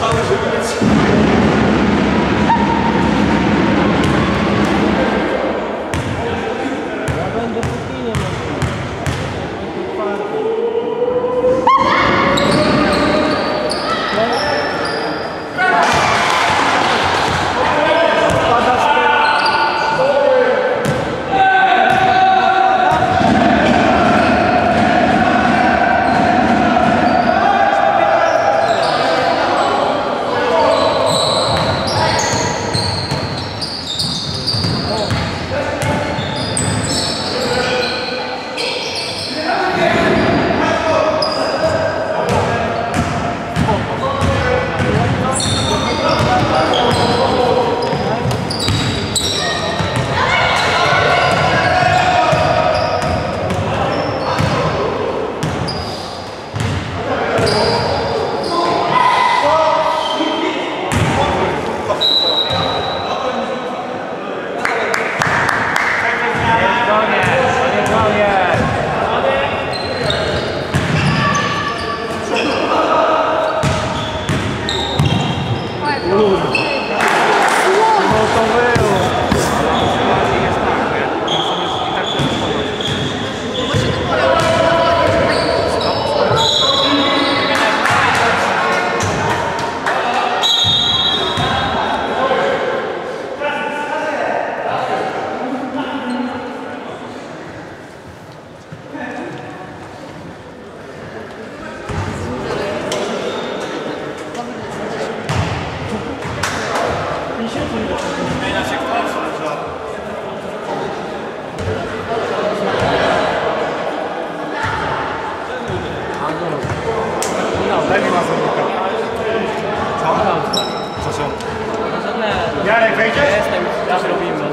Hallelujah. Wejdziesz? Jestem, zrobimy.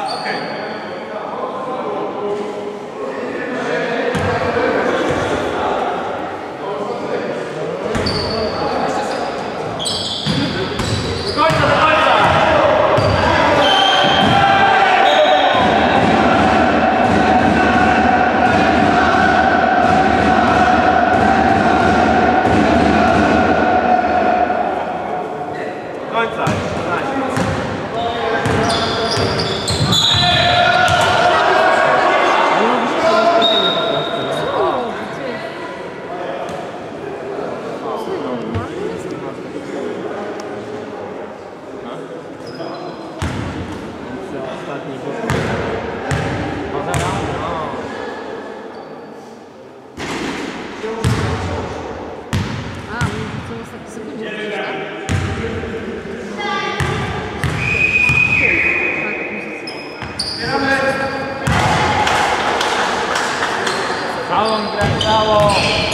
Ah, okay. Bravo, gran Bravo.